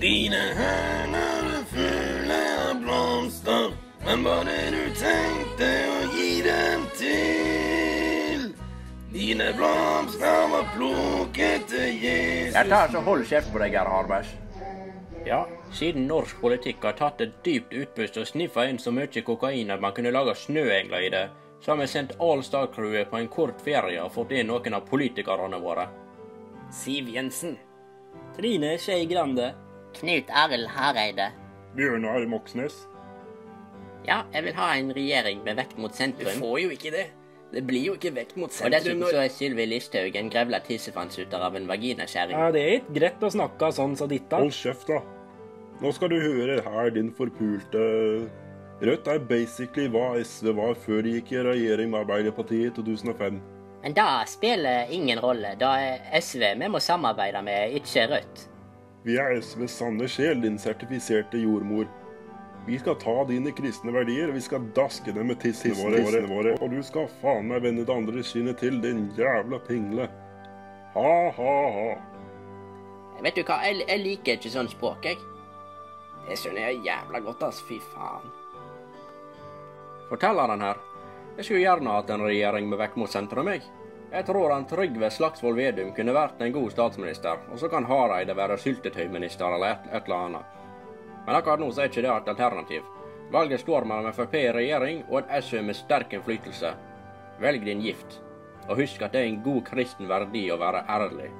Dine hender er fulle av blomster, men bare du tenkte å gi dem til. Dine blomster var plukket til Jesus. Jeg tar så hold kjeft på deg, Geir Harbers. Ja, siden norsk politikk har tatt et dypt utpust og sniffa inn så mye kokain at man kunne lage snøengler i det, så har vi sendt All Star-crewet på en kort ferie og fått inn noen av politikerne våre. Siv Jensen. Trine Skei Grande. Knut Arild Hareide. Bjørnar Moxnes. Ja, jeg vil ha en regjering med vekt mot sentrum. Du får jo ikke det. Det blir jo ikke vekt mot sentrum. Og dessuten så er Sylvi Listhaug en grevla tissefansuter av en vaginaskjæring. Ja, det er ikke greit å snakke sånn som ditt, da. Hold kjeft, da. Nå skal du høre her, din forpulte Rødt er basically hva SV var før de gikk i regjering med Arbeiderpartiet i 2005. Men det spiller ingen rolle. Da er SV vi må samarbeide med, ikke Rødt. Vi er SVs sanne sjel, din sertifiserte jordmor. Vi skal ta dine kristne verdier, og vi skal daske dem med tissene våre, tissene våre. Og du skal faen meg vende det andre skinnet til, din jævla pingle. Ha, ha, ha. Vet du hva, jeg, jeg liker ikke sånn språk, jeg. Det skjønner jeg jævla godt, ass. Fy faen. Fortelleren her. Jeg skulle gjerne hatt en regjering med vekk mot sentrum, jeg. Jeg tror han Trygve Slagsvold Vedum kunne vært en god statsminister, og så kan Hareide være syltetøyminister eller et, et eller annet. Men akkurat nå så er ikke det et alternativ. Valget står mellom Frp i regjering og et SV med sterk innflytelse. Velg din gift. Og husk at det er en god kristen verdi å være ærlig.